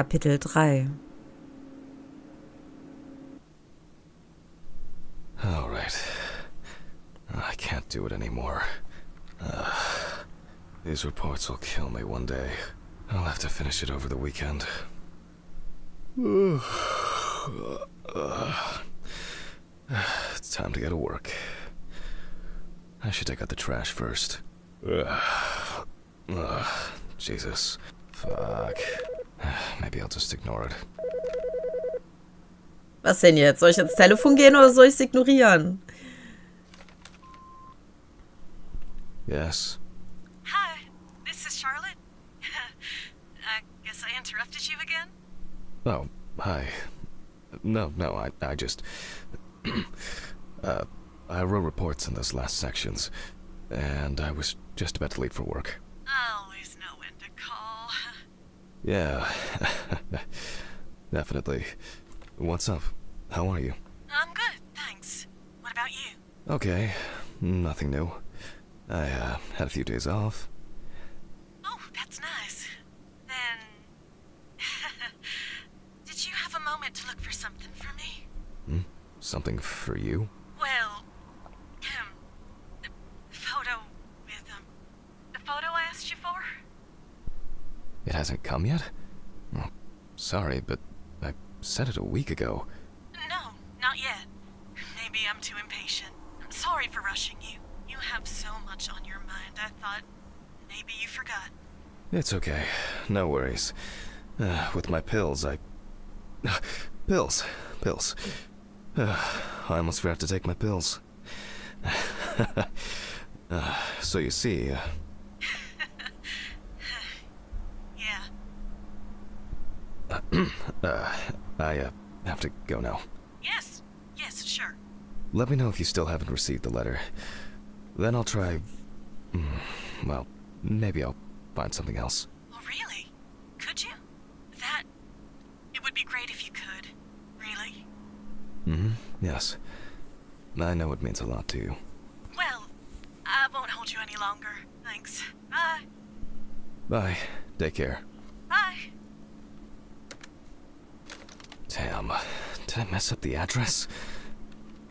Kapitel 3 All right. I can't do it anymore. Uh, these reports will kill me one day. I'll have to finish it over the weekend. it's time to go to work. I should take out the trash first. Ugh. Jesus. Fuck. Maybe I'll just ignore it. Was denn jetzt? Soll ich ins Telefon gehen oder soll ich es ignorieren? Yes. Hi, this is Charlotte. I guess I interrupted you again? Oh, hi. No, no, I, I just. uh, I wrote reports in those last sections, and I was just about to leave for work. I Yeah, definitely. What's up? How are you? I'm good, thanks. What about you? Okay, nothing new. I uh, had a few days off. Oh, that's nice. Then. Did you have a moment to look for something for me? Hmm? Something for you? Well, um, the photo with, um, the photo I asked you for? It hasn't come yet? Oh, sorry, but I said it a week ago. No, not yet. Maybe I'm too impatient. I'm sorry for rushing you. You have so much on your mind, I thought maybe you forgot. It's okay. No worries. Uh, with my pills, I. pills. Pills. Uh, I almost forgot to take my pills. uh, so you see, uh, Yeah. uh, I uh, have to go now. Yes. Yes, sure. Let me know if you still haven't received the letter. Then I'll try. mm, Well, maybe I'll find something else. Well, really? Could you? That. It would be great if you could. Really? Mm-hmm, Yes. I know it means a lot to you. Well, I won't hold you any longer. Thanks. Bye. Bye. Take care. Damn. Did I mess up the address?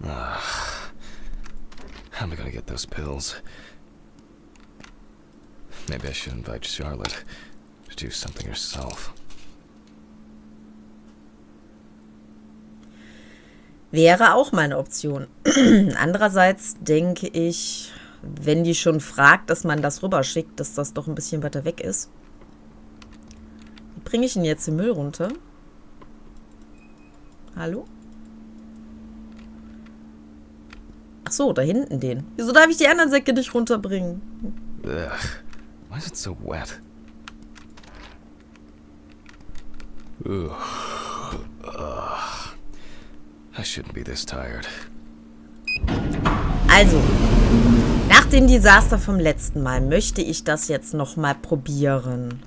Ugh. How am I gonna get those pills? Maybe I should invite Charlotte to do something herself. Wäre auch meine Option. Andererseits denke ich, wenn die schon fragt, dass man das rüberschickt, dass das doch ein bisschen weiter weg ist. Wie bringe ich denn jetzt den Müll runter? Hallo? Ach so, da hinten den. Wieso darf ich die anderen Säcke nicht runterbringen? Ugh. Why is it so wet? Ugh. Ugh. I shouldn't be this tired. Also, nach dem Desaster vom letzten Mal möchte ich das jetzt nochmal probieren.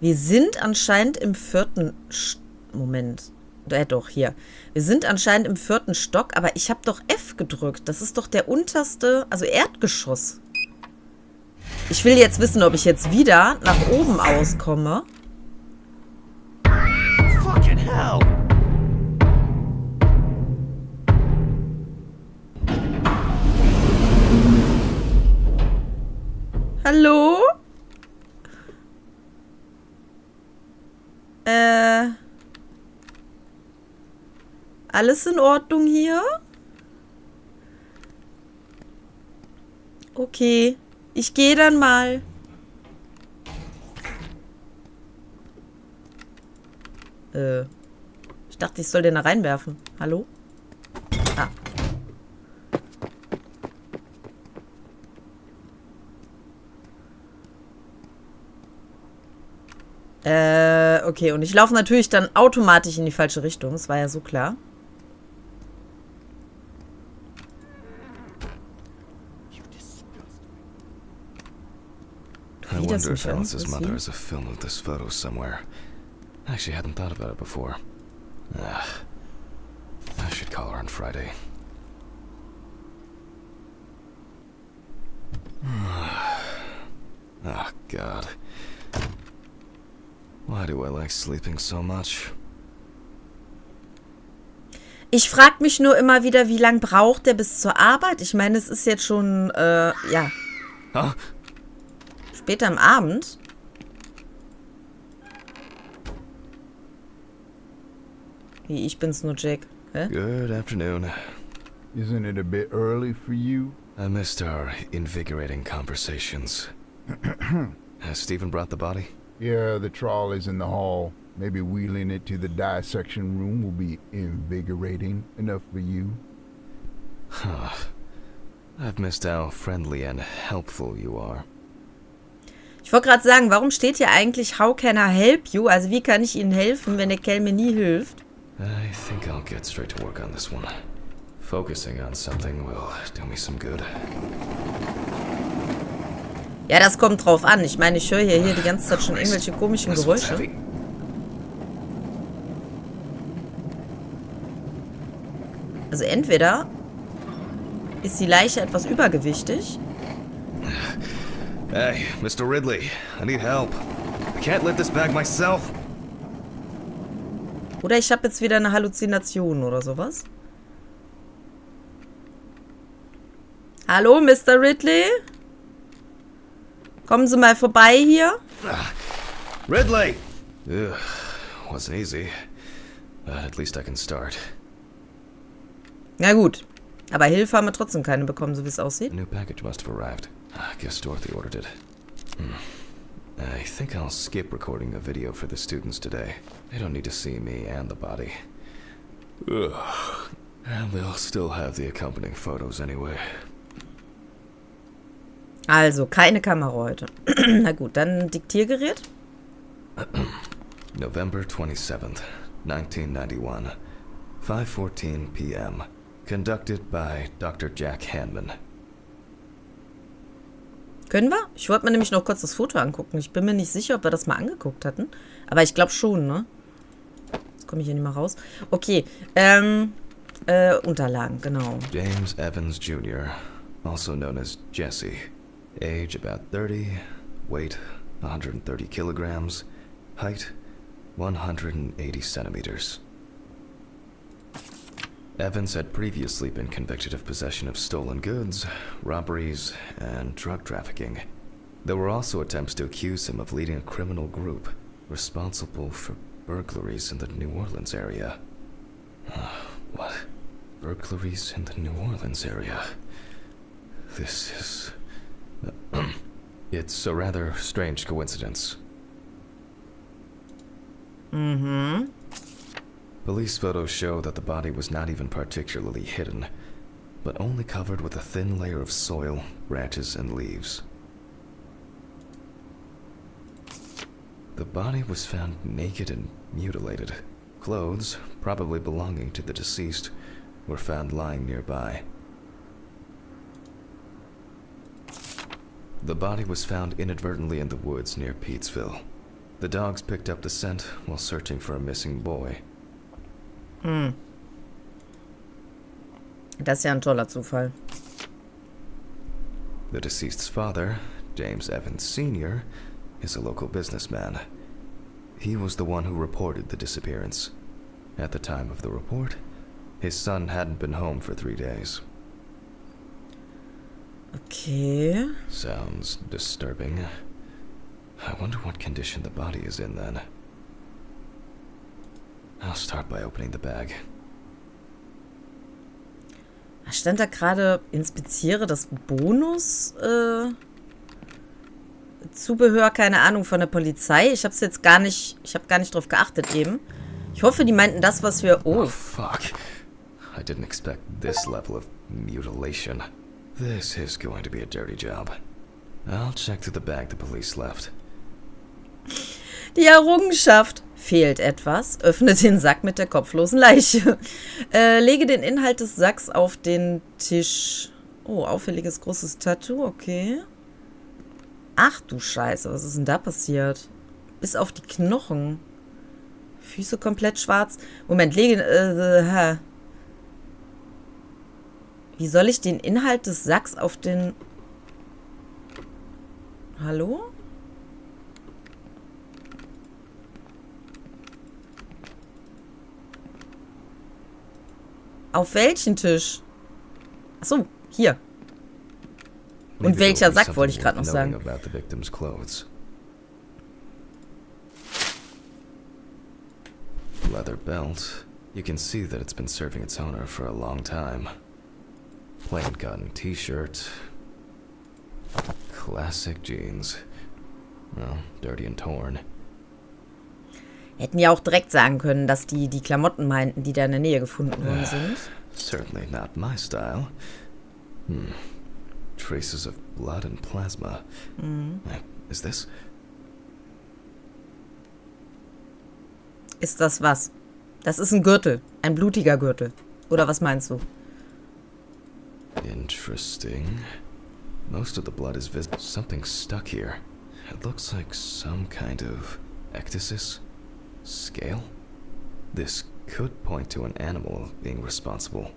Wir sind anscheinend im vierten... St Moment. Äh, doch, hier. Wir sind anscheinend im vierten Stock, aber ich habe doch F gedrückt. Das ist doch der unterste, also Erdgeschoss. Ich will jetzt wissen, ob ich jetzt wieder nach oben auskomme. Fucking hell! Hallo? Äh. Alles in Ordnung hier? Okay. Ich gehe dann mal. Äh. Ich dachte, ich soll den da reinwerfen. Hallo? Ah. Äh, okay. Und ich laufe natürlich dann automatisch in die falsche Richtung. Das war ja so klar. I wonder if Alice's mother has a film of this photo somewhere. I actually hadn't thought about it before. Ugh. I should call her on Friday. oh, God. Why do I like sleeping so much. Ich frage mich nur immer wieder, wie lange braucht der bis zur Arbeit? Ich meine, es ist jetzt schon, äh, ja, Huh? Später am Abend. Wie, ich bin's nur, Jack. Hä? Good afternoon. Isn't it a bit early for you? I missed our invigorating conversations. Has Stephen brought the body? Yeah, the trolley's in the hall. Maybe wheeling it to the dissection room will be invigorating enough for you. Huh. I've missed how friendly and helpful you are. Ich wollte gerade sagen, warum steht hier eigentlich How can I help you? Also wie kann ich Ihnen helfen, wenn der Kerl mir nie hilft? I think I'll get straight to work on this one. Focusing on something will do me some good. Ja, das kommt drauf an. Ich meine, ich höre hier, hier die ganze Zeit schon irgendwelche komischen Geräusche. Also entweder ist die Leiche etwas übergewichtig Hey, Mr. Ridley, I need help. I can't lift this bag myself. oder ich habe jetzt wieder eine Halluzination oder sowas. Hallo, Mr. Ridley? Kommen Sie mal vorbei hier. Ridley! Ugh, wasn't easy. But at least I can start. Na gut. Aber Hilfe haben wir trotzdem keine bekommen, so wie es A aussieht. new package must have arrived. I guess Dorothy ordered it. Hmm. I think I'll skip recording a video for the students today. They don't need to see me and the body. Ugh. And they'll still have the accompanying photos anyway. Also, keine Kamera heute. Na gut, dann Diktiergerät. November 27th, 1991, 5:14 p.m. Conducted by Dr. Jack Hanman. Können wir? Ich wollte mir nämlich noch kurz das Foto angucken. Ich bin mir nicht sicher, ob wir das mal angeguckt hatten. Aber ich glaube schon, ne? Jetzt komme ich hier nicht mal raus. Okay, ähm, äh, Unterlagen, genau. James Evans Jr., also known as Jesse. Age about 30, weight 130 kilograms, height 180 centimeters. Evans had previously been convicted of possession of stolen goods, robberies, and drug trafficking. There were also attempts to accuse him of leading a criminal group responsible for burglaries in the New Orleans area. What? Burglaries in the New Orleans area. This is. it's a rather strange coincidence. Mhm. Police photos show that the body was not even particularly hidden, but only covered with a thin layer of soil, branches, and leaves. The body was found naked and mutilated. Clothes, probably belonging to the deceased, were found lying nearby. The body was found inadvertently in the woods near Peetsville. The dogs picked up the scent while searching for a missing boy. Hm. Das ist ja ein toller Zufall. The deceased's father, James Evans Sr., is a local businessman. He was the one who reported the disappearance. At the time of the report, his son hadn't been home for three days. Okay. Sounds disturbing. I wonder what condition the body is in then. I'll start by opening the bag. Stand da gerade, inspiziere das Bonus, äh, Zubehör, keine Ahnung, von der Polizei. Ich hab's jetzt gar nicht, ich habe gar nicht drauf geachtet eben. Ich hoffe, die meinten das, was wir, Oh, oh, fuck. I didn't expect this level of mutilation. This is going to be a dirty job. I'll check through the bag the police left. Die Errungenschaft. Fehlt etwas. Öffne den Sack mit der kopflosen Leiche. Äh, lege den Inhalt des Sacks auf den Tisch. Oh, auffälliges großes Tattoo, okay. Ach du Scheiße, was ist denn da passiert? Bis auf die Knochen. Füße komplett schwarz. Moment, lege. Äh? Wie soll ich den Inhalt des Sacks auf den. Hallo? Auf welchen Tisch? Achso, hier. Und welcher Sack wollte ich gerade noch sagen. Leather belt. You can see that it's been serving its owner for a long time. Plain cotton t-shirt. Classic jeans. Well, dirty and torn. Hätten ja auch direkt sagen können, dass die die Klamotten meinten, die da in der Nähe gefunden worden sind. Certainly not my style. Hmm. Traces of blood and plasma. Uh, Is this? Ist das was? Das ist ein Gürtel. Ein blutiger Gürtel. Oder was meinst du? Interesting. Most of the blood is visible. Something stuck here. It looks like some kind of ectasis? Scale? This could point to an animal being responsible.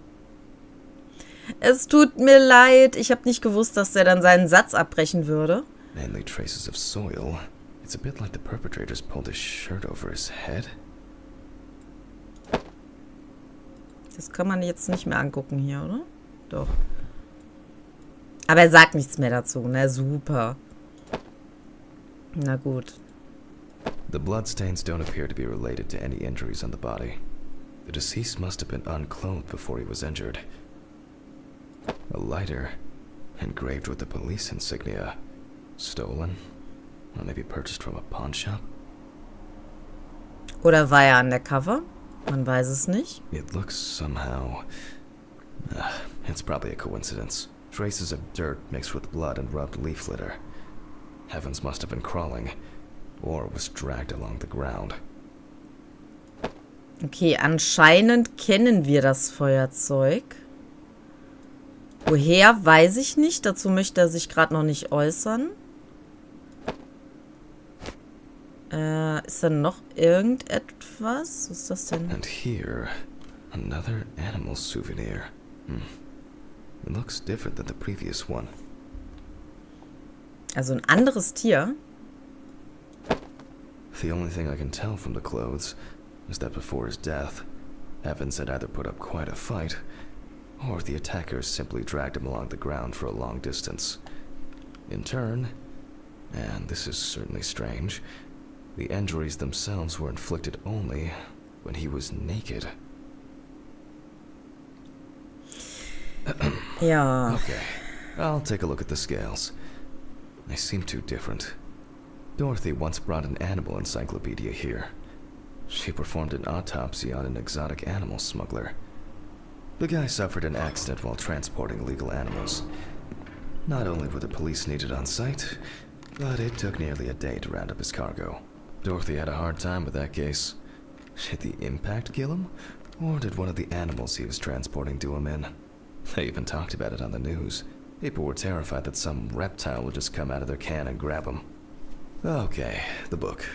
Es tut mir leid. Ich habe nicht gewusst, dass der dann seinen Satz abbrechen würde. Mainly traces of soil. It's a bit like the perpetrators pulled his shirt over his head. Das kann man jetzt nicht mehr angucken hier, oder? Doch. Aber er sagt nichts mehr dazu. Na super. Na gut. The bloodstains don't appear to be related to any injuries on the body. The deceased must have been unclothed before he was injured. A lighter, engraved with the police insignia. Stolen? Or maybe purchased from a pawn shop? Oder war er undercover? Man weiß es nicht. It looks somehow. Uh, it's probably a coincidence. Traces of dirt mixed with blood and rubbed leaf litter. Heavens must have been crawling, or was dragged along the ground. Okay, anscheinend kennen wir das Feuerzeug. Woher, weiß ich nicht. Dazu möchte er sich gerade noch nicht äußern. Äh, ist da noch irgendetwas? Was ist das denn? And here, another animal souvenir. Hmm. It looks different than the previous one. Also ein anderes Tier. The only thing I can tell from the clothes is that before his death, Evans had either put up quite a fight, or the attackers simply dragged him along the ground for a long distance. In turn, and this is certainly strange, the injuries themselves were inflicted only when he was naked. yeah. Okay, I'll take a look at the scales. They seem too different. Dorothy once brought an animal encyclopedia here. She performed an autopsy on an exotic animal smuggler. The guy suffered an accident while transporting illegal animals. Not only were the police needed on site, but it took nearly a day to round up his cargo. Dorothy had a hard time with that case. Did the impact kill him? Or did one of the animals he was transporting do him in? They even talked about it on the news. People were terrified that some reptile would just come out of their can and grab him. Okay, the book.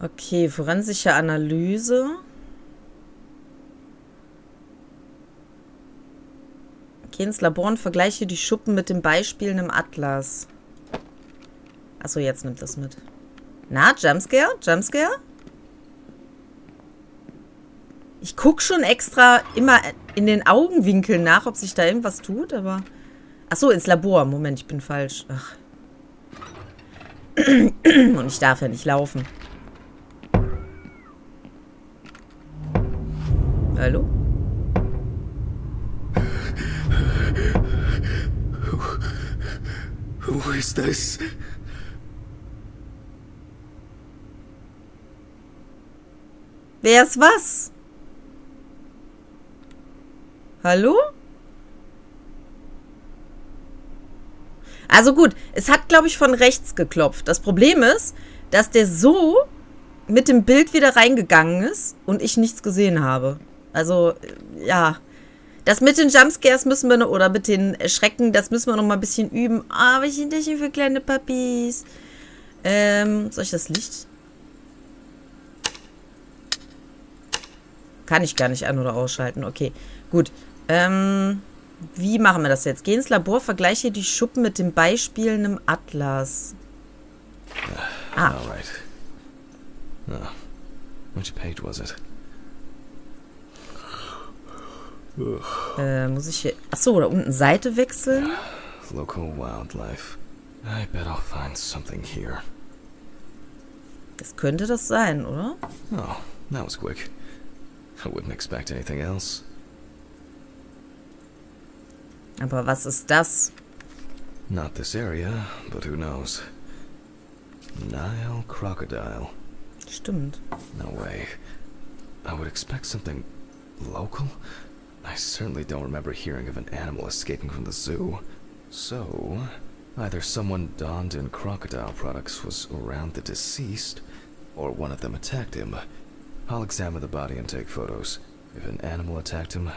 Okay, forensische Analyse. Geh ins Labor und vergleiche die Schuppen mit den Beispielen im Atlas. Achso, jetzt nimmt das mit. Na, Jumpscare? Jumpscare? Ich guck schon extra immer in den Augenwinkeln nach, ob sich da irgendwas tut, aber... Achso, ins Labor. Moment, ich bin falsch. Ach. Und ich darf ja nicht laufen. Hallo? Who is this? Wer ist was? Hallo? Also gut, es hat, glaube ich, von rechts geklopft. Das Problem ist, dass der so mit dem Bild wieder reingegangen ist und ich nichts gesehen habe. Also, äh, ja. Das mit den Jumpscares müssen wir noch, oder mit den Schrecken, das müssen wir noch mal ein bisschen üben. Ah, was sind für kleine Puppies? Ähm, soll ich das Licht? Kann ich gar nicht an- oder ausschalten. Okay, gut. Ähm, wie machen wir das jetzt? Geh ins Labor, vergleiche die Schuppen mit den Beispielen im Atlas. Ah. All right. Oh. Which page was it? Äh, muss ich hier... Achso, da unten Seite wechseln? Local wildlife. I bet I'll find something here. Das könnte das sein, oder? Oh, that was quick. I wouldn't expect anything else. Aber was ist das? Not this area, but who knows? Nile crocodile. Stimmt. No way. I would expect something local? I certainly don't remember hearing of an animal escaping from the zoo. So, either someone donned in crocodile products was around the deceased, or one of them attacked him. I'll examine the body and take photos. If an animal attacked him,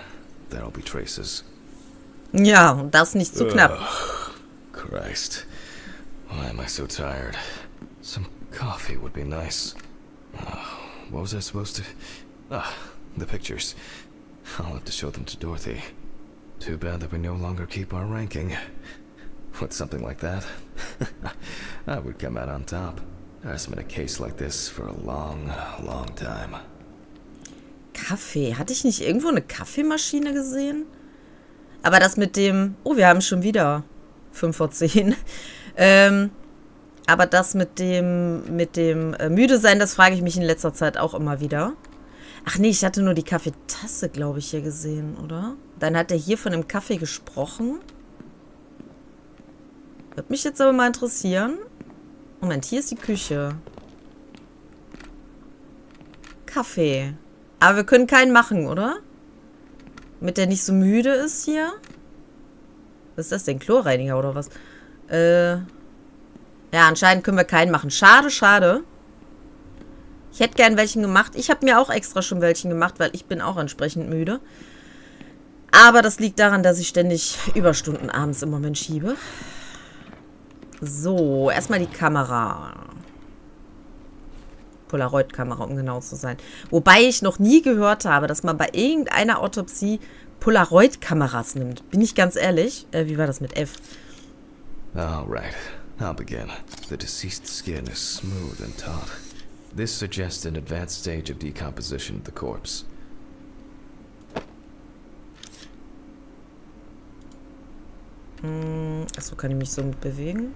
there'll be traces. Ja, und das nicht zu knapp. Ugh, Christ. Why am I so tired? Some coffee would be nice. Oh, what was I supposed to... Ah, the pictures. I'll have to show them to Dorothy. Too bad that we no longer keep our ranking. With something like that, I would come out on top. There hasn't been a case like this for a long, long time. Kaffee. Hatte ich nicht irgendwo eine Kaffeemaschine gesehen? Aber das mit dem... Oh, wir haben schon wieder 5 vor 10. Ähm, aber das mit dem, mit dem äh, müde sein, das frage ich mich in letzter Zeit auch immer wieder. Ach nee, ich hatte nur die Kaffeetasse, glaube ich, hier gesehen, oder? Dann hat er hier von dem Kaffee gesprochen. Würde mich jetzt aber mal interessieren. Moment, hier ist die Küche. Kaffee. Aber wir können keinen machen, oder? Damit der nicht so müde ist hier. Was ist das denn? Chlorreiniger oder was? Äh. Ja, anscheinend können wir keinen machen. Schade, schade. Ich hätte gern welchen gemacht. Ich habe mir auch extra schon welchen gemacht, weil ich bin auch entsprechend müde. Aber das liegt daran, dass ich ständig Überstunden abends im Moment schiebe. So, erstmal die Kamera. Polaroid-Kamera, um genau zu sein. Wobei ich noch nie gehört habe, dass man bei irgendeiner Autopsie Polaroid-Kameras nimmt. Bin ich ganz ehrlich. Äh, wie war das mit F? Alright, I'll begin. The deceased skin is smooth and taut. This suggests an advanced stage of decomposition of the corpse. Hm, achso, kann ich mich so mit bewegen?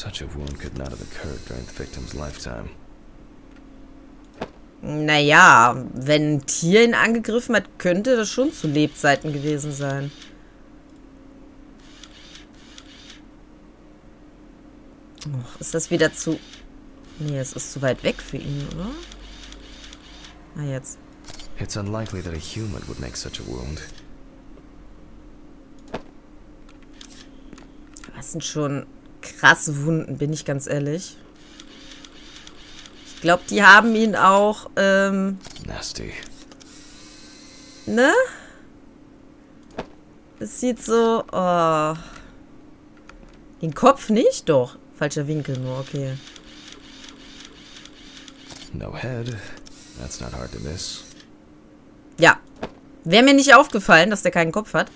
Such a wound could not have occurred during the victim's lifetime. Naja, wenn ein Tier ihn angegriffen hat, könnte das schon zu Lebzeiten gewesen sein. Och, ist das wieder zu... Nee, es ist zu weit weg für ihn, oder? Ah, jetzt. It's unlikely that a human would make such a wound. Das sind schon krasse Wunden, bin ich ganz ehrlich. Ich glaube, die haben ihn auch, ähm, Nasty. ne? Es sieht so, oh. Den Kopf nicht? Doch. Falscher Winkel nur, okay. No head. That's not hard to miss. Ja. Wäre mir nicht aufgefallen, dass der keinen Kopf hat.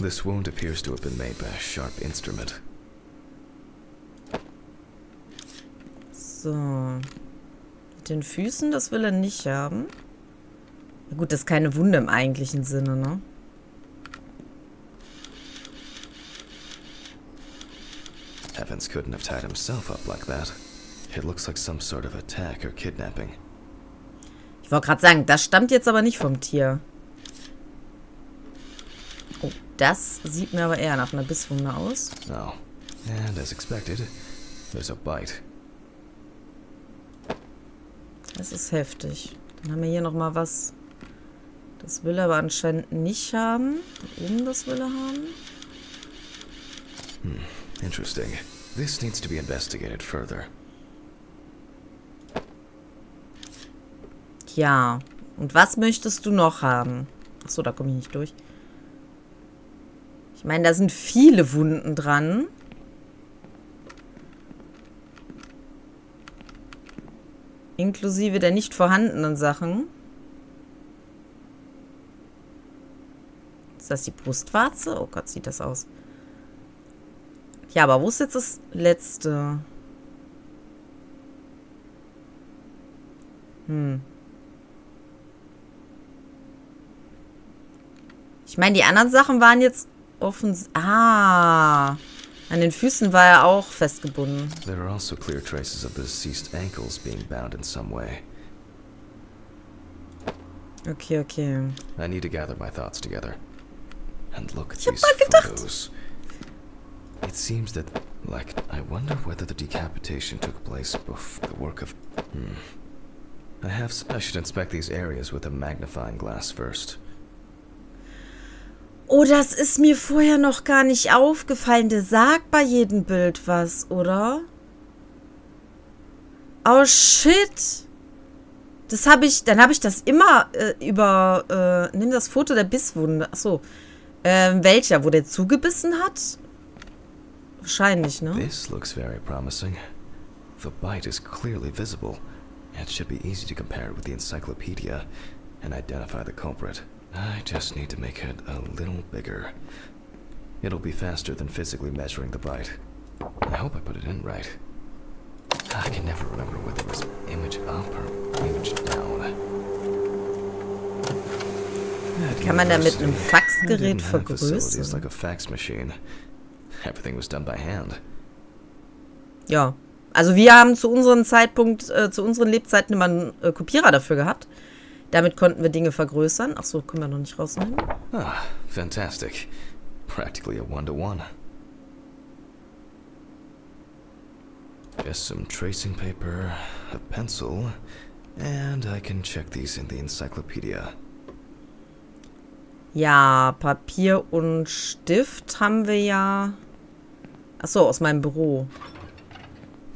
This wound appears to have been made by a sharp instrument. So. Mit den Füßen, das will er nicht haben. Na gut, das ist keine Wunde im eigentlichen Sinne, ne? Evans couldn't have tied himself up like that. It looks like some sort of attack or kidnapping. Ich wollte gerade sagen, das stammt jetzt aber nicht vom Tier. Oh, das sieht mir aber eher nach einer Bisswunde aus. Oh, and as expected, there's a bite. Das ist heftig. Dann haben wir hier nochmal was. Das will er aber anscheinend nicht haben. Da oben das will er haben. Interesting. This needs to be investigated further. Ja. Und was möchtest du noch haben? Achso, da komme ich nicht durch. Ich meine, da sind viele Wunden dran. Inklusive der nicht vorhandenen Sachen. Ist das die Brustwarze? Oh Gott, sieht das aus. Ja, aber wo ist jetzt das letzte? Hm. Ich meine, die anderen Sachen waren jetzt offens... Ah, an den Füßen war er auch festgebunden. There are also clear traces of the deceased ankles being bound in some way. Okay, okay. I need to gather my thoughts together. And look at Ich these photos. It seems that, like, I wonder whether the decapitation took place before the work of. Hmm. I have. I should inspect these areas with a magnifying glass first. Oh, das ist mir vorher noch gar nicht aufgefallen. Der sagt bei jedem Bild was, oder? Oh, shit. Das habe ich, dann habe ich das immer äh, über, äh, nimm das Foto der Bisswunde. Achso. Ähm, welcher? Wo der zugebissen hat? Wahrscheinlich, ne? This looks very promising. The bite is clearly visible. It should be easy to compare it with the encyclopedia and identify the culprit. I just need to make it a little bigger. It'll be faster than physically measuring the bite. I hope I put it in right. I can never remember whether it was image up or image down. Kann man da mit einem Faxgerät vergrößern? like a fax machine. Everything was done by hand. Ja. Also wir haben zu unserem Zeitpunkt, äh, zu unseren Lebzeiten immer einen äh, Kopierer dafür gehabt. Damit konnten wir Dinge vergrößern. Ach so, können wir noch nicht rausnehmen. Ah, fantastic. Practically a one to one. Just some tracing paper, a pencil, and I can check these in the encyclopedia. Ja, Papier und Stift haben wir ja. Ach so, aus meinem Büro.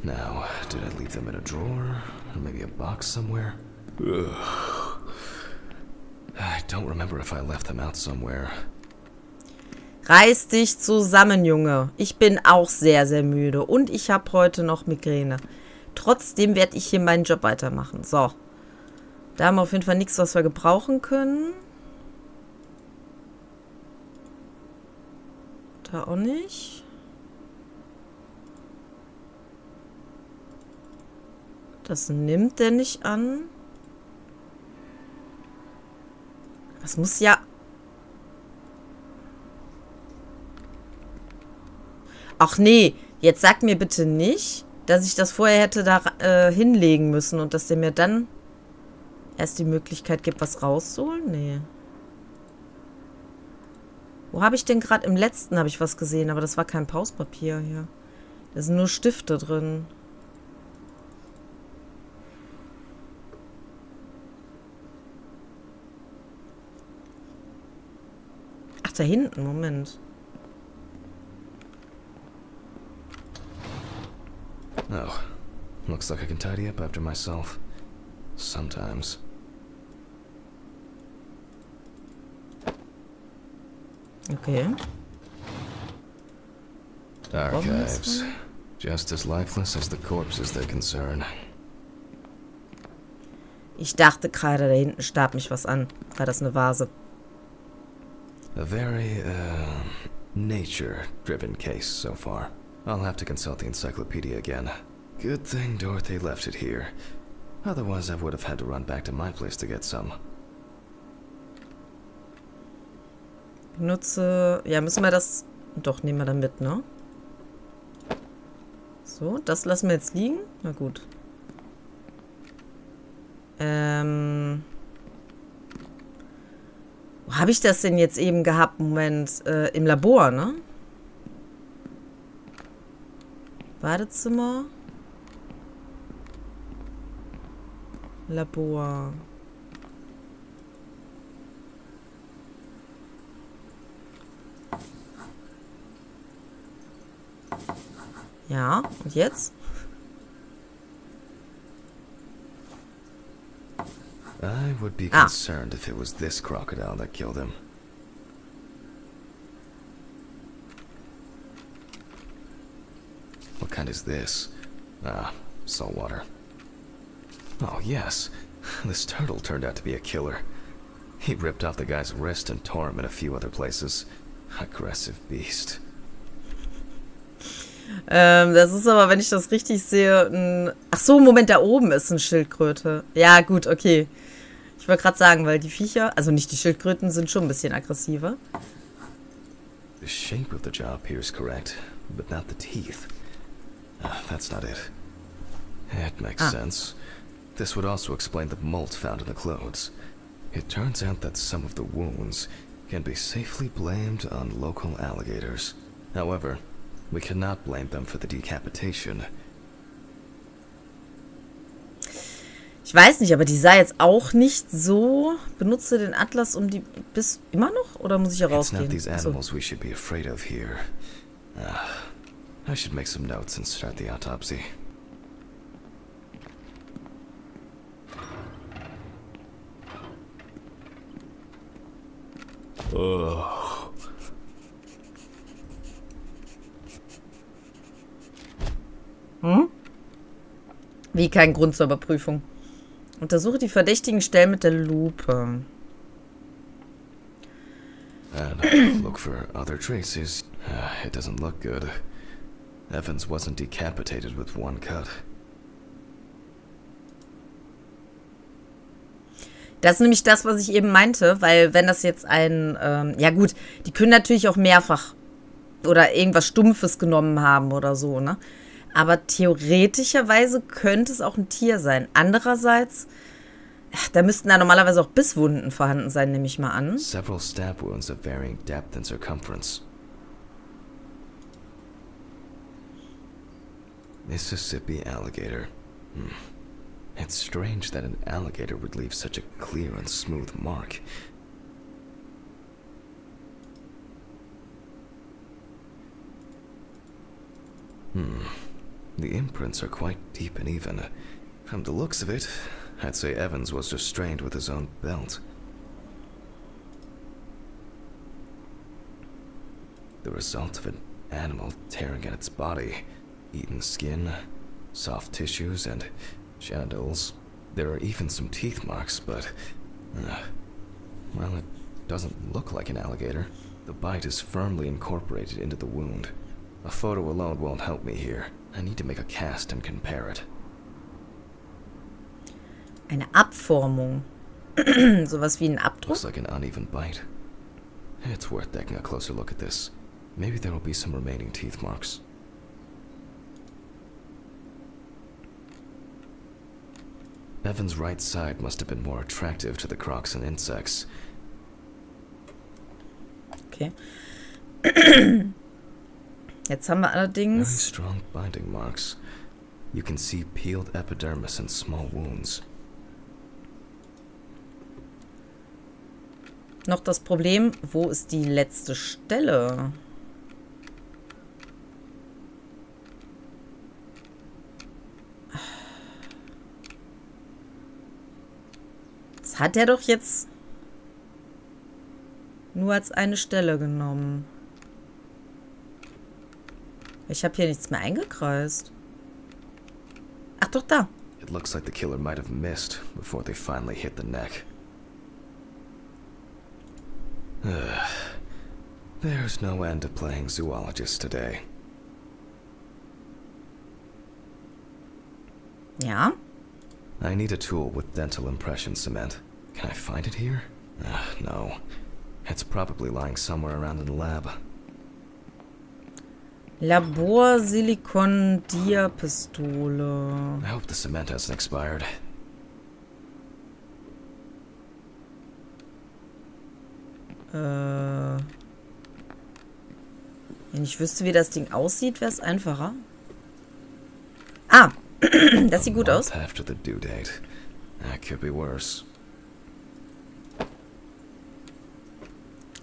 Now, did I leave them in a drawer? Or maybe a box somewhere? I don't remember if I left them out somewhere. Reiß dich zusammen, Junge. Ich bin auch sehr, sehr müde. Und ich habe heute noch Migräne. Trotzdem werde ich hier meinen Job weitermachen. So. Da haben wir auf jeden Fall nichts, was wir gebrauchen können. Da auch nicht. Das nimmt der nicht an. Das muss ja Ach nee, jetzt sag mir bitte nicht, dass ich das vorher hätte da äh, hinlegen müssen und dass der mir dann erst die Möglichkeit gibt, was rauszuholen? Nee. Wo habe ich denn gerade im letzten habe ich was gesehen, aber das war kein Pauspapier hier. Da sind nur Stifte drin. Da hinten, Moment. Oh, looks like I can tidy up after myself. Sometimes. Okay. Archives. Just as lifeless as the corpses they concern. Ich dachte gerade, da hinten starb mich was an. War das eine Vase? A very, uh, nature driven case so far. I'll have to consult the encyclopedia again. Good thing Dorothy left it here. Otherwise, I would have had to run back to my place to get some. Benutze. Ja, müssen wir das. Doch, nehmen wir dann mit, ne? So, das lassen wir jetzt liegen. Na gut. Ähm. Wo habe ich das denn jetzt eben gehabt? Moment. Äh, Im Labor, ne? Badezimmer. Labor. Ja, und jetzt? I would be Ah. concerned if it was this crocodile that killed him. What kind is this? Ah, salt water. Oh, yes. This turtle turned out to be a killer. He ripped off the guy's wrist and tore him in a few other places. Aggressive beast. Ähm, das ist aber, wenn ich das richtig sehe, ein. Ach so, Moment, da oben ist eine Schildkröte. Ja, gut, okay. Ich wollte gerade sagen, weil die Viecher, also nicht die Schildkröten, sind schon ein bisschen aggressiver. The shape of the jaw appears correct, but not the teeth. Ah, that's not it. It makes Ah. sense. This would also explain the molt found in the clothes. It turns out that some of the wounds can be safely blamed on local alligators. However, we cannot blame them for the decapitation. Ich weiß nicht, aber die sah jetzt auch nicht so. Benutze den Atlas um die. Bis immer noch? Oder muss ich hier It's not rausgehen? these animals we should be afraid of here. Ah, I should make some notes and start the autopsy. Ugh. Wie kein Grund zur Überprüfung. Untersuche die verdächtigen Stellen mit der Lupe. And look for other traces. Ah, it doesn't look good. Evans wasn't decapitated with one cut. Das ist nämlich das, was ich eben meinte, weil wenn das jetzt ein, ähm, ja gut, die können natürlich auch mehrfach oder irgendwas Stumpfes genommen haben oder so, ne? Aber theoretischerweise könnte es auch ein Tier sein. Andererseits, da müssten da normalerweise auch Bisswunden vorhanden sein, nehme ich mal an. Several stab wounds of varying depth and circumference. Mississippi alligator. Hmm. It's strange that an alligator would leave such a clear and smooth mark. Hmm. The imprints are quite deep and even. From the looks of it, I'd say Evans was restrained with his own belt. The result of an animal tearing at its body, eaten skin, soft tissues, and genitals. There are even some teeth marks, but. Uh, well, it doesn't look like an alligator. The bite is firmly incorporated into the wound. A photo alone won't help me here. I need to make a cast and compare it. Eine Abformung. Sowas wie ein Abdruck. Looks like an uneven bite. It's worth taking a closer look at this. Maybe there will be some remaining teeth marks. Evan's right side must have been more attractive to the crocs and insects. Okay. Jetzt haben wir allerdings. strong binding marks. You can see peeled epidermis and small wounds. noch das Problem, wo ist die letzte Stelle? Das hat er doch jetzt nur als eine Stelle genommen. Ich habe hier nichts mehr eingekreist. Ach doch, da. It looks like the killer might have missed before they finally hit the neck. Ugh. There's no end to playing zoologist today. Ja. I need a tool with dental impression cement. Can I find it here? Uh, no. It's probably lying somewhere around in the lab. Labor Silikon Dia-Pistole. I hope the cement hasn't expired. Äh. Wenn ich wüsste, wie das Ding aussieht, wäre es einfacher. Ah, das sieht gut aus. After the due date. That could be worse.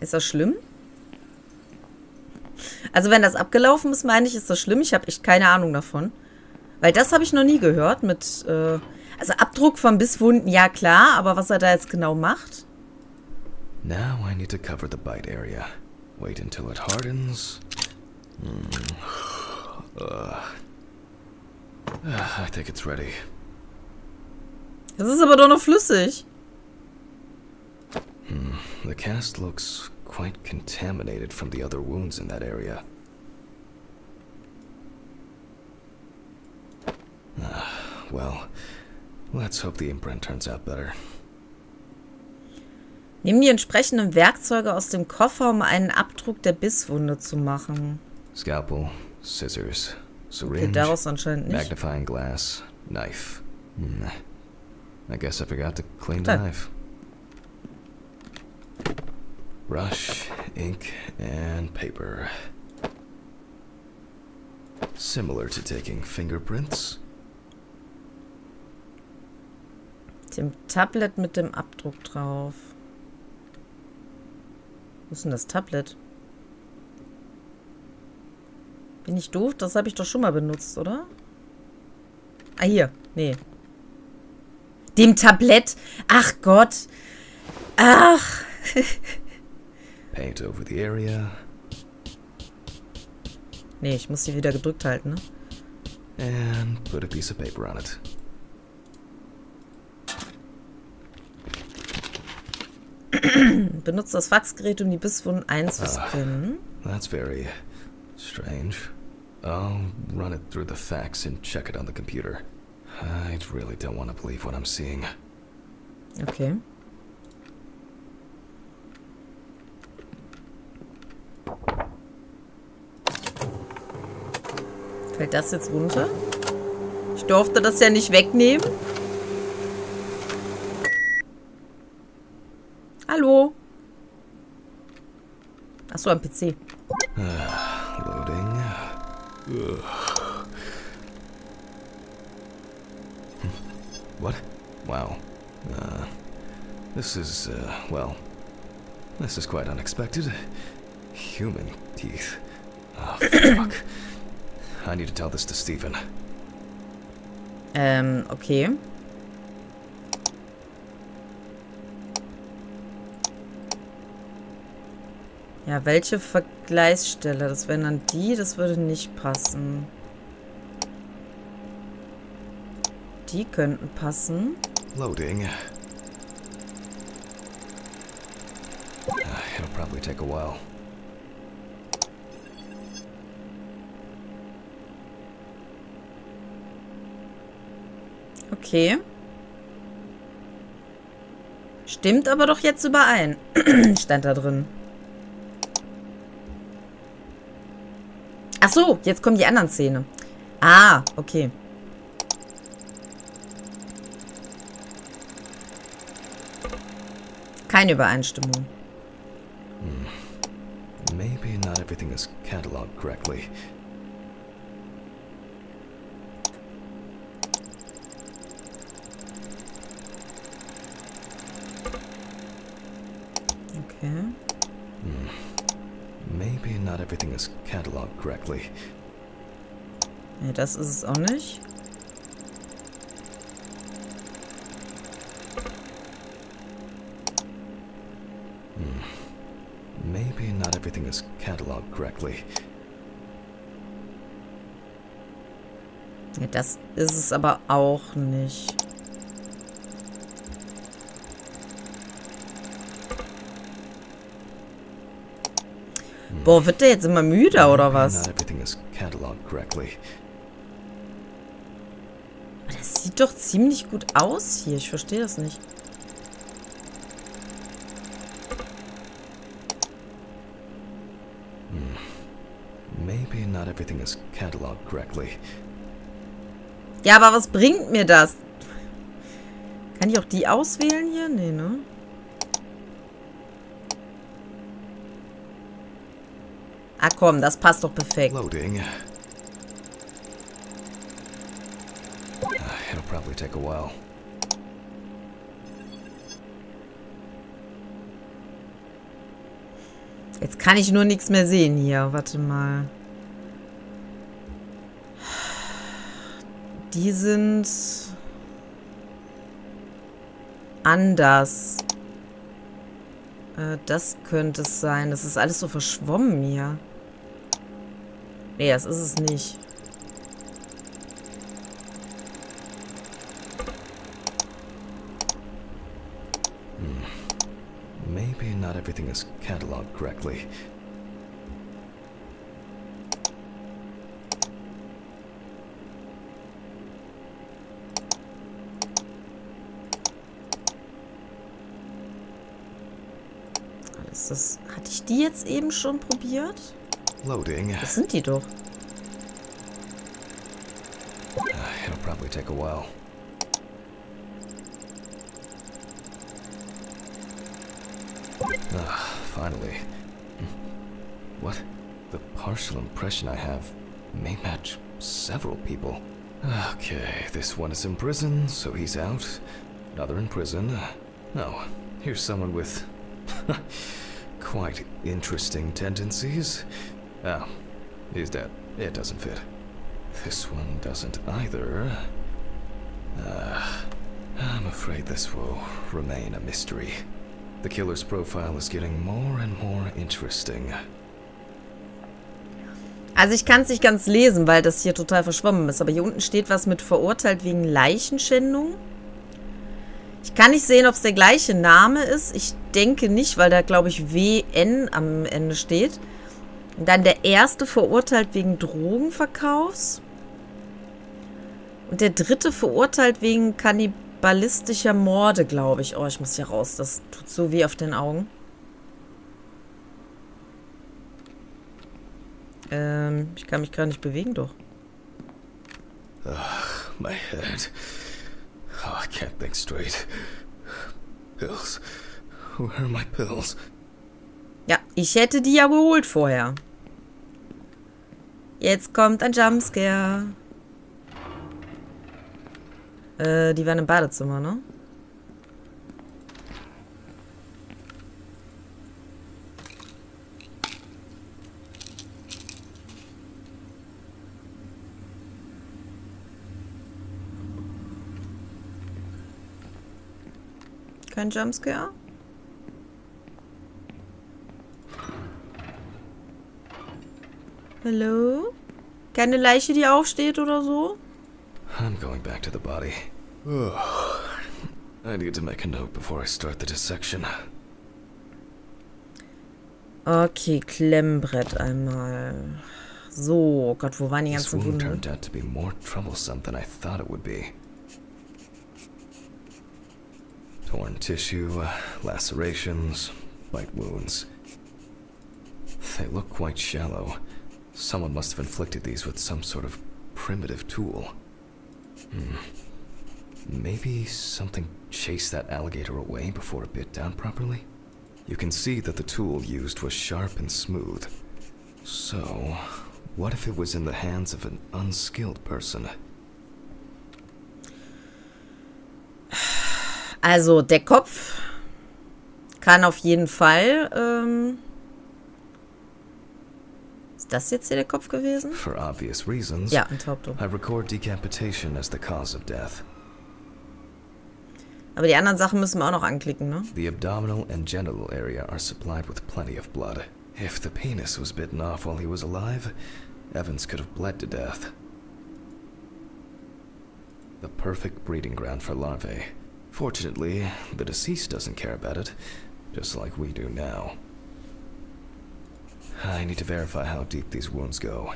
Ist das schlimm? Also wenn das abgelaufen ist, meine ich, ist das schlimm. Ich habe echt keine Ahnung davon. Weil das habe ich noch nie gehört mit, äh, also Abdruck von Bisswunden, ja klar, aber was er da jetzt genau macht? Now I need to cover the bite area. Wait until it hardens. Ugh. Ah, I think it's ready. Das ist aber doch noch flüssig. The cast looks quite contaminated from the other wounds in that area. Ah, well, let's hope the imprint turns out better. Nimm die entsprechenden Werkzeuge aus dem Koffer, um einen Abdruck der Bisswunde zu machen. Scalpel, Scissors, Syringe, okay, daraus anscheinend nicht. Magnifying Glass, Knife. Hmm. I guess I forgot to clean the knife. Brush, ink, and paper. Similar to taking fingerprints. Dem Tablet mit dem Abdruck drauf. Wo ist denn das Tablet? Bin ich doof? Das habe ich doch schon mal benutzt, oder? Ah, hier. Nee. Dem Tablett. Ach Gott. Ach. Paint over the area. Nee, ich muss die wieder gedrückt halten, ne? And put a piece of paper on it. Benutzt das Faxgerät, um die Bisswunden einzuscannen. That's very strange. I'll run it through the fax and check it on the computer. I really don't want to believe what I'm seeing. Okay. Fällt das jetzt runter? Ich durfte das ja nicht wegnehmen. Hallo? Achso, am PC. Loading. Ugh. Hmm. What? Wow. Uh, this is, uh, well, this is quite unexpected. Human teeth. Oh, fuck. I need to tell this to Stephen. Ähm, okay. Ja, welche Vergleichsstelle? Das wären dann die, das würde nicht passen. Die könnten passen. Loading. Uh, it'll probably take a while. Okay. Stimmt aber doch jetzt überein. Stand da drin. Ach so, jetzt kommen die anderen Szene. Ah, okay. Keine Übereinstimmung. Maybe not everything is cataloged correctly. Correctly. Nee, das ist es auch nicht. Maybe not everything is cataloged correctly. Nee, das ist es aber auch nicht. Boah, wird der jetzt immer müder oder was? Das sieht doch ziemlich gut aus hier. Ich verstehe das nicht. Maybe not everything is cataloged correctly. Ja, aber was bringt mir das? Kann ich auch die auswählen hier? Nee, ne? Ah komm, das passt doch perfekt. Loading. It'll probably take a while. Jetzt kann ich nur nichts mehr sehen hier. Warte mal. Die sind anders. Äh, das könnte es sein. Das ist alles so verschwommen hier. Nee, das ist es nicht. Hmm. Maybe not everything is cataloged correctly. Ist das, hatte ich die jetzt eben schon probiert? Loading. Das sind die doch. It'll probably take a while. Ah, finally. What? The partial impression I have may match several people. Okay, this one is in prison, so he's out. Another in prison. Oh, here's someone with quite interesting tendencies. Oh, he's dead. It doesn't fit. This one doesn't either. Uh, I'm afraid this will remain a mystery. The killer's profile is getting more and more interesting. Also ich kann es nicht ganz lesen, weil das hier total verschwommen ist. Aber hier unten steht was mit verurteilt wegen Leichenschändung. Ich kann nicht sehen, ob es der gleiche Name ist. Ich denke nicht, weil da, glaube ich, WN am Ende steht. Und dann der erste verurteilt wegen Drogenverkaufs. Und der dritte verurteilt wegen kannibalistischer Morde, glaube ich. Oh, ich muss hier raus. Das tut so weh auf den Augen. Ähm, ich kann mich gar nicht bewegen, doch. My head. Oh, I can't think straight. Pills. Where are my pills? Ja, ich hätte die ja geholt vorher. Jetzt kommt ein Jumpscare. Äh, die waren im Badezimmer, ne? Kein Jumpscare? Hallo? Keine Leiche, die aufsteht oder so? I'm going back to the body. Oh, I need to make a note before I start the dissection. Okay, Klemmbrett einmal. So, Gott, wo waren die ganzen Wunden? turned out to be more troublesome than I thought it would be. Torn tissue, uh, lacerations, bite wounds. They look quite shallow. Someone must have inflicted these with some sort of primitive tool. Hmm. Maybe something chased that alligator away before it bit down properly? You can see that the tool used was sharp and smooth. So, what if it was in the hands of an unskilled person? Also, der Kopf kann auf jeden Fall. Ähm ist das jetzt hier der Kopf gewesen? For obvious reasons, Ja, Enthauptung. I record decapitation as the cause of death. Aber die anderen Sachen müssen wir auch noch anklicken, ne? The abdominal and genital area are supplied with plenty of blood. If the penis was bitten off while he was alive, Evans could have bled to death. The perfect breeding ground for larvae. Fortunately, the deceased doesn't care about it, just like we do now. I need to verify how deep these wounds go.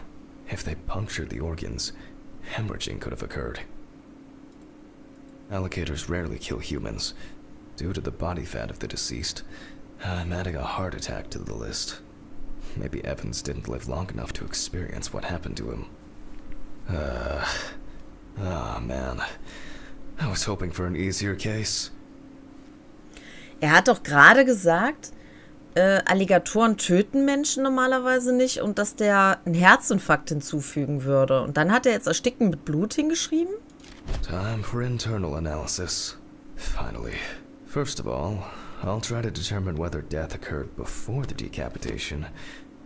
If they punctured the organs, hemorrhaging could have occurred. Alligators rarely kill humans. Due to the body fat of the deceased, I'm adding a heart attack to the list. Maybe Evans didn't live long enough to experience what happened to him. Uh. Ah, man. I was hoping for an easier case. Er hat doch gerade gesagt, äh, Alligatoren töten Menschen normalerweise nicht und dass der einen Herzinfarkt hinzufügen würde. Und dann hat er jetzt Ersticken mit Blut hingeschrieben? Time for internal analysis. Finally. First of all, I'll try to determine whether death occurred before the decapitation,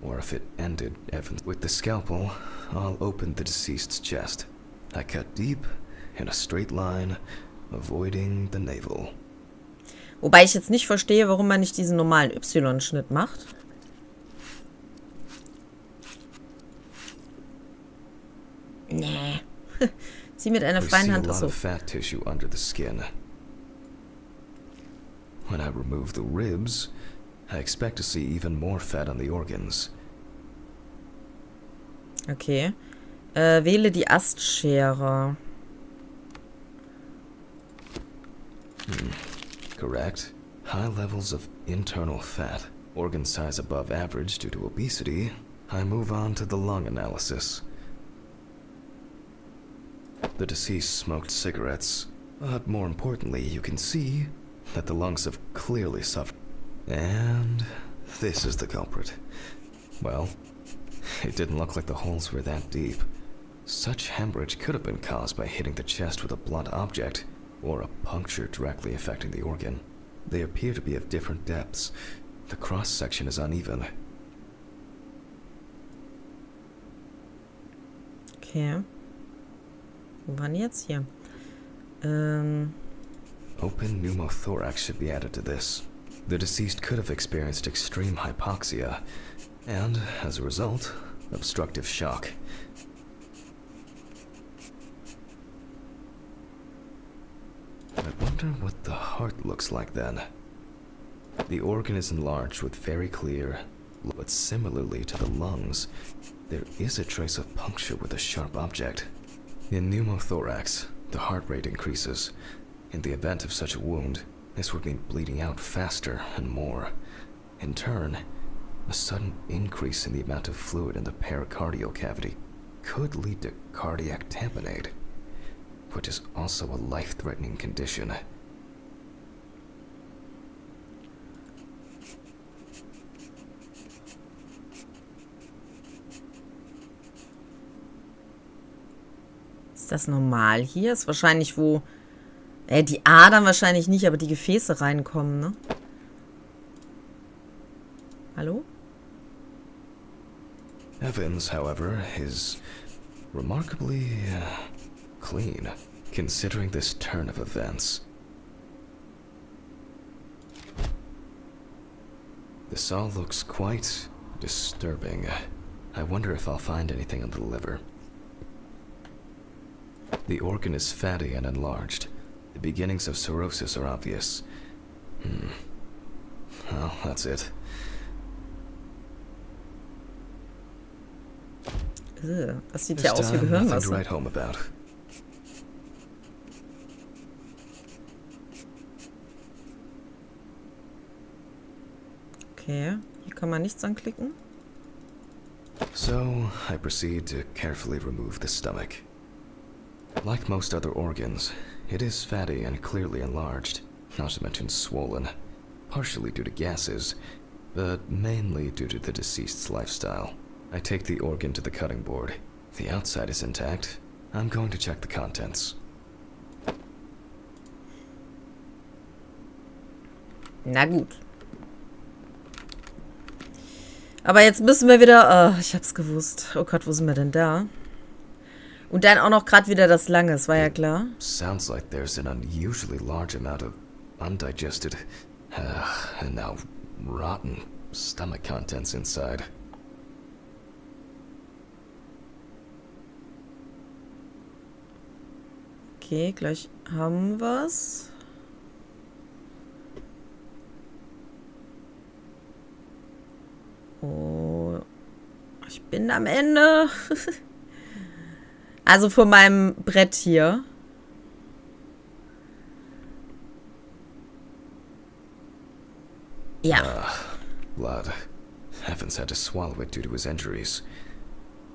or if it ended Evans. With the scalpel, I'll open the deceased's chest. I cut deep, in a straight line, avoiding the navel. Wobei ich jetzt nicht verstehe, warum man nicht diesen normalen Y-Schnitt macht. Nee. Zieh mit einer freien Hand fat tissue under the skin. When I remove the ribs, I expect to see even more fat on the organs. Okay. Äh, wähle die Astschere. Correct. High levels of internal fat. organ size above average due to obesity, I move on to the lung analysis. The deceased smoked cigarettes, but more importantly, you can see that the lungs have clearly suffered. And this is the culprit. Well, it didn't look like the holes were that deep. Such hemorrhage could have been caused by hitting the chest with a blunt object, or a puncture directly affecting the organ. They appear to be of different depths. The cross section is uneven. Okay. Wo waren jetzt hier? Ähm, Open pneumothorax should be added to this. The deceased could have experienced extreme hypoxia, and, as a result, obstructive shock. I wonder what the heart looks like then. The organ is enlarged with very clear, but similarly to the lungs, there is a trace of puncture with a sharp object. In pneumothorax, the heart rate increases. In the event of such a wound, this would mean bleeding out faster and more. In turn, a sudden increase in the amount of fluid in the pericardial cavity could lead to cardiac tamponade, which is also a life threatening condition. Ist das normal hier? Ist wahrscheinlich, wo äh, die Adern wahrscheinlich nicht, aber die Gefäße reinkommen, ne? Hallo? Evans, however, is remarkably uh, clean, considering this turn of events. This all looks quite disturbing. I wonder if I'll find anything on the liver. The organ is fatty and enlarged. The beginnings of cirrhosis are obvious. Hmm. Well, that's it. Ugh, das sieht ja aus wie Gehirnwasser. write home about. Okay, hier kann man nichts anklicken. So, I proceed to carefully remove the stomach. Like most other organs, it is fatty and clearly enlarged, not to mention swollen, partially due to gases, but mainly due to the deceased's lifestyle. I take the organ to the cutting board. The outside is intact. I'm going to check the contents. Na gut. Aber jetzt müssen wir wieder... Oh, ich hab's gewusst. Oh Gott, wo sind wir denn da? Und dann auch noch gerade wieder das Lange, das war ja klar. Sounds like there's an unusually large amount of undigested, uh, and now rotten stomach contents inside. Okay, gleich haben wir's. Oh, ich bin am Ende. also von meinem Brett hier. Ja. Blood. Evans had to swallow it due to his injuries,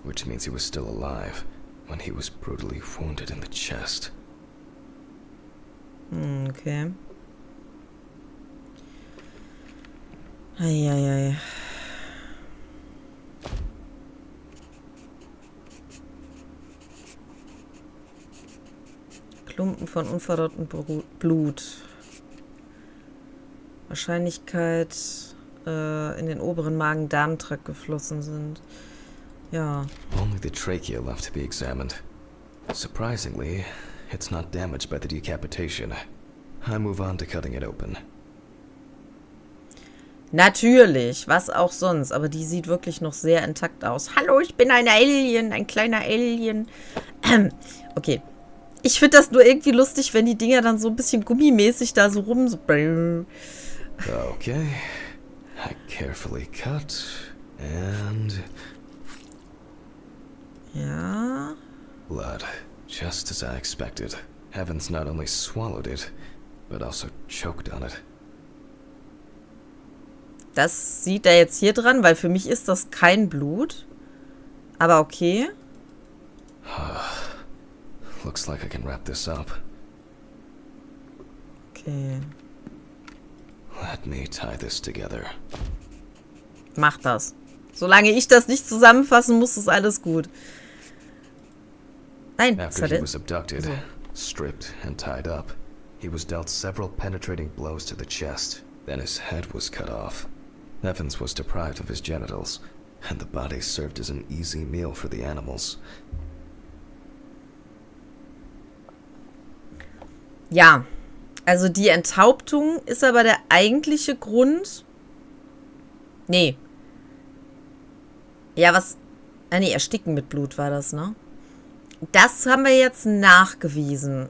which means he was still alive when he was brutally wounded in the chest. Hm, Okay. Eieiei. Klumpen von unverdautem Blut. Wahrscheinlichkeit äh, in den oberen Magen-Darm-Trakt geflossen sind. Ja. Only the trachea left to be examined. Surprisingly, it's not damaged by the decapitation. I move on to cutting it open. Natürlich, was auch sonst. Aber die sieht wirklich noch sehr intakt aus. Hallo, ich bin ein Alien, ein kleiner Alien. Ähm, okay. Ich finde das nur irgendwie lustig, wenn die Dinger dann so ein bisschen gummimäßig da so rum. So Okay. I carefully cut and ja. blood, just as I expected. Evans not only swallowed it, but also choked on it. Das sieht er jetzt hier dran, weil für mich ist das kein Blut. Aber okay. Looks like I can wrap this up. Okay. Let me tie this together. Mach das. Solange ich das nicht zusammenfassen muss, ist alles gut. Nein, After he was abducted, So. stripped, and tied up, he was dealt several penetrating blows to the chest. Then his head was cut off. Evans was deprived of his genitals, and the body served as an easy meal for the animals. Ja. Also die Enthauptung ist aber der eigentliche Grund. Nee. Ja, was. Ah, nee, ersticken mit Blut war das, ne? Das haben wir jetzt nachgewiesen.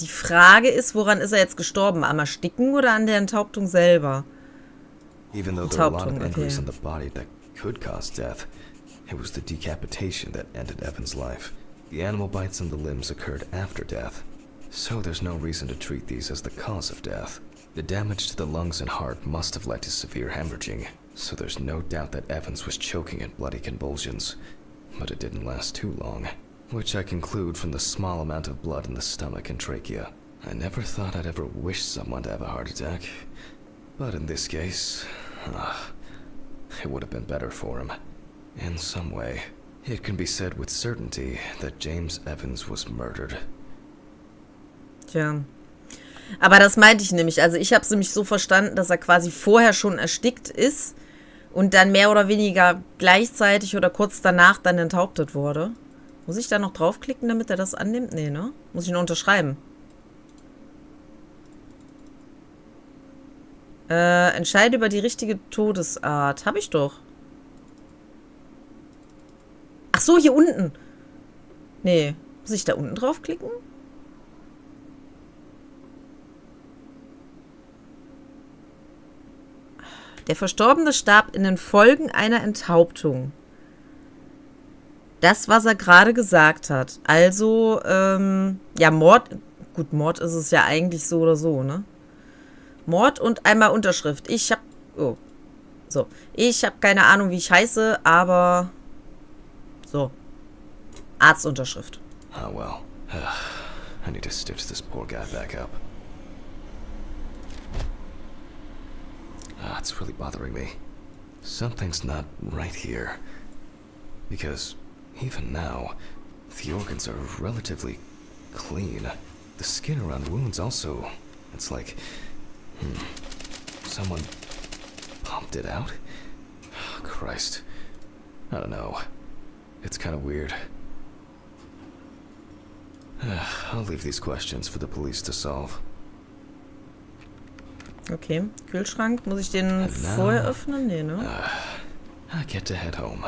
Die Frage ist, woran ist er jetzt gestorben? Am Ersticken oder an der Enthauptung selber? Even though there are a lot of injuries okay. on the body that could cause death, it was the decapitation that ended Evan's life. The animal bites on the limbs occurred after death, so there's no reason to treat these as the cause of death. The damage to the lungs and heart must have led to severe hemorrhaging, so there's no doubt that Evans was choking in bloody convulsions. But it didn't last too long, which I conclude from the small amount of blood in the stomach and trachea. I never thought I'd ever wish someone to have a heart attack, but in this case, ah, it would have been better for him. In some way, it can be said with certainty that James Evans was murdered. Tja. Aber das meinte ich nämlich. Also ich habe es nämlich so verstanden, dass er quasi vorher schon erstickt ist und dann mehr oder weniger gleichzeitig oder kurz danach dann enthauptet wurde. Muss ich da noch draufklicken, damit er das annimmt? Nee, ne? Muss ich nur unterschreiben. Äh, entscheide über die richtige Todesart. Habe ich doch. Ach so, hier unten. Nee. Muss ich da unten draufklicken? Der Verstorbene starb in den Folgen einer Enthauptung. Das, was er gerade gesagt hat. Also, ähm, ja, Mord. Gut, Mord ist es ja eigentlich so oder so, ne? Mord und einmal Unterschrift. Ich hab. Oh. So. Ich habe keine Ahnung, wie ich heiße, aber. So. Arztunterschrift. Oh well. I need to stitch this poor guy back up. Ah, it's really bothering me. Something's not right here. Because even now, the organs are relatively clean. The skin around wounds also. It's like. Hmm. Someone pumped it out? Christ. I don't know. It's kind of weird. I'll leave these questions for the police to solve. Okay. Kühlschrank. Muss ich den vorher öffnen? Nee, ne? I get to head home.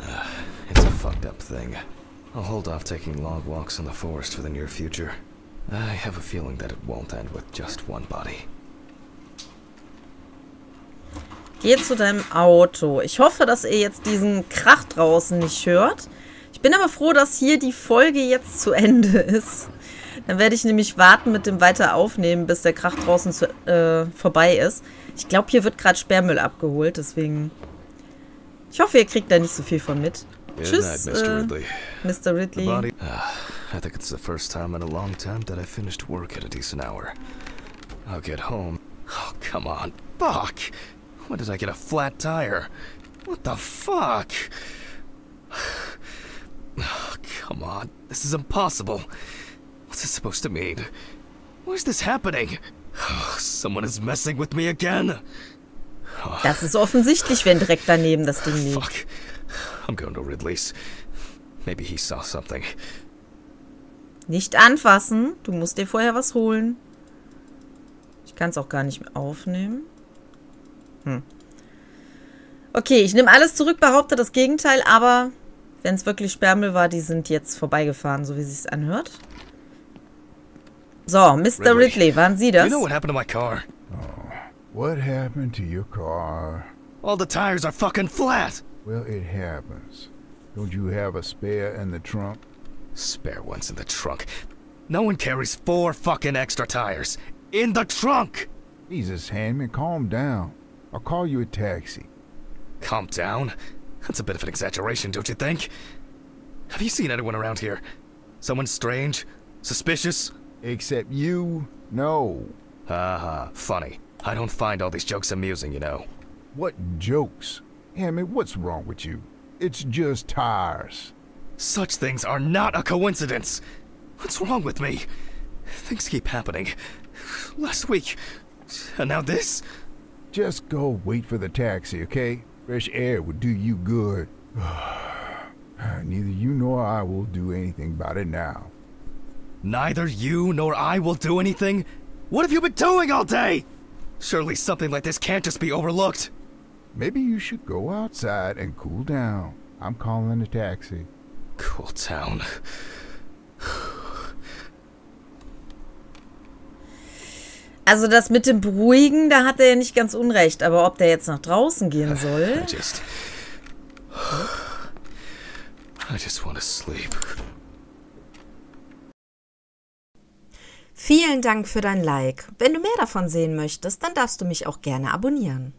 Ah, It's a fucked up thing. I'll hold off taking long walks in the forest for the near future. I have a feeling that it won't end with just one body. Geh zu deinem Auto. Ich hoffe, dass ihr jetzt diesen Krach draußen nicht hört. Ich bin aber froh, dass hier die Folge jetzt zu Ende ist. Dann werde ich nämlich warten mit dem weiter aufnehmen, bis der Krach draußen zu, äh, vorbei ist. Ich glaube, hier wird gerade Sperrmüll abgeholt, deswegen. Ich hoffe, ihr kriegt da nicht so viel von mit. Good Tschüss, night, Mr. äh, Ridley. Mr. The Ridley. body. Ah, I think it's the first time in a long time that I finished work at a decent hour. I'll get home. Oh, come on. Fuck! When did I get a flat tire? What the fuck? Oh, come on. This is impossible. What's this supposed to mean? Why is this happening? Oh, someone is messing with me again. Das ist offensichtlich, wenn direkt daneben das Ding liegt. Fuck. I'm going to Ridley's. Maybe he saw something. Nicht anfassen. Du musst dir vorher was holen. Ich kann es auch gar nicht mehr aufnehmen. Hm. Okay, ich nehme alles zurück, behaupte das Gegenteil, aber wenn es wirklich Sperrmüll war, die sind jetzt vorbeigefahren, so wie es anhört. So, Mr. Ridley. Ridley, waren Sie Do das? you know what happened to my car? Oh, What happened to your car? All the tires are fucking flat. Well, it happens. Don't you have a spare in the trunk? Spare ones in the trunk. No one carries four fucking extra tires. In the trunk! Jesus, Handman, calm down. I'll call you a taxi. Calm down. That's a bit of an exaggeration, don't you think? Have you seen anyone around here? Someone strange? Suspicious? Except you? No. Haha, funny. I don't find all these jokes amusing, you know. What jokes? Hammond, what's wrong with you? It's just tires. Such things are not a coincidence. What's wrong with me? Things keep happening. Last week, and now this? Just go wait for the taxi, okay? Fresh air would do you good. Neither you nor I will do anything about it now. Neither you nor I will do anything? What have you been doing all day? Surely something like this can't just be overlooked. Maybe you should go outside and cool down. I'm calling a taxi. Cool town. Also das mit dem Beruhigen, da hat er ja nicht ganz unrecht. Aber ob der jetzt nach draußen gehen soll? I just. I just want to sleep. Vielen Dank für dein Like. Wenn du mehr davon sehen möchtest, dann darfst du mich auch gerne abonnieren.